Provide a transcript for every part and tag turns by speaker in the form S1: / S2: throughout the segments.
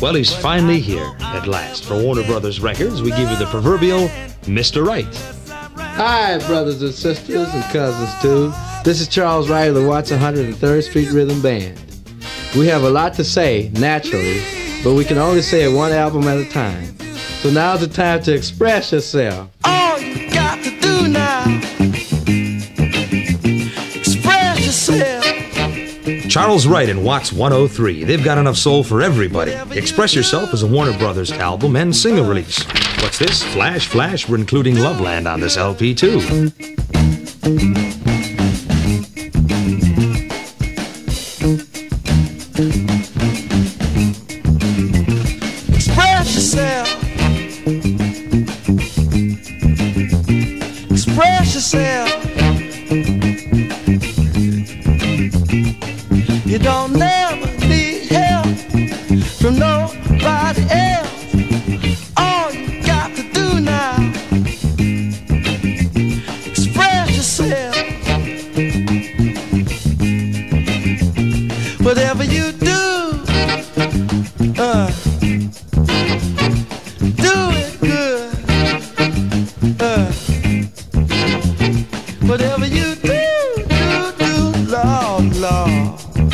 S1: Well, he's finally here at last. For Warner Brothers Records, we give you the proverbial Mr. Right.
S2: Hi, brothers and sisters and cousins, too. This is Charles Wright of the Watts 103rd Street Rhythm Band. We have a lot to say, naturally, but we can only say it one album at a time. So now's the time to express yourself.
S1: Charles Wright and Watts 103. They've got enough soul for everybody. Express Yourself is a Warner Brothers album and single release. What's this? Flash, Flash. We're including Loveland on this LP, too.
S3: You don't never need help from nobody else. All you got to do now, express yourself. Whatever you do, uh, do it good. Uh, whatever you do, do, do, Lord, Lord.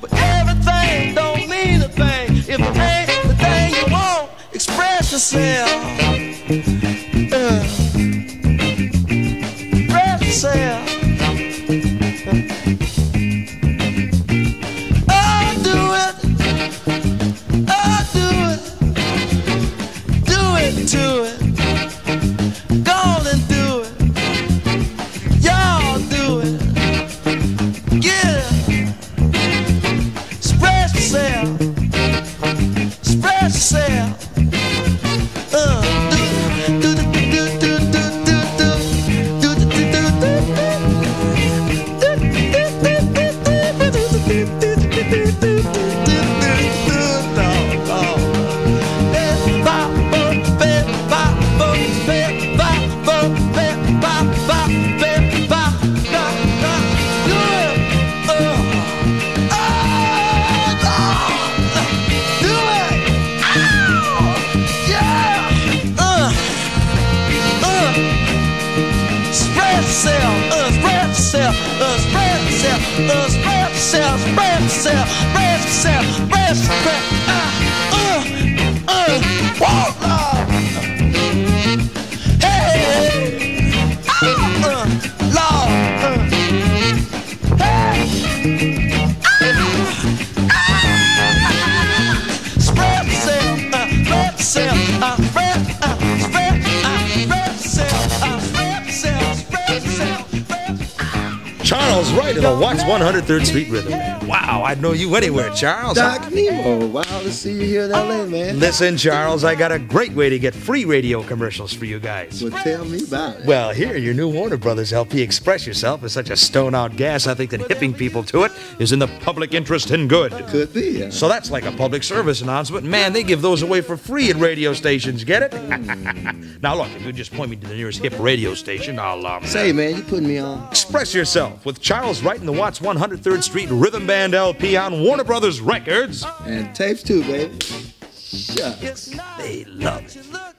S3: But everything don't mean a thing if it ain't the thing you want. Express yourself. Uh, express yourself. us half cells, breast cells, breast cells, breast cells. Uh, uh, uh, warlock. Hey, Ah, ah. Spread uh,
S1: Charles Wright of the Watts 103rd Street Rhythm. Wow, I'd know you anywhere, Charles.
S2: Doc Nemo, wow to see you here in LA, man.
S1: Listen, Charles, I got a great way to get free radio commercials for you guys.
S2: Well, tell me about it.
S1: Well, here, your new Warner Brothers LP, Express Yourself, is such a stone out gas, I think that hipping people to it is in the public interest and good.
S2: Could be. Yeah.
S1: So that's like a public service announcement. Man, they give those away for free at radio stations. Get it? now, look, if you just point me to the nearest hip radio station, I'll um,
S2: Say, man, you putting me on.
S1: express yourself with Charles Wright and the Watts 103rd Street Rhythm Band LP on Warner Brothers Records.
S2: And tapes too, baby.
S3: Shucks, they love it.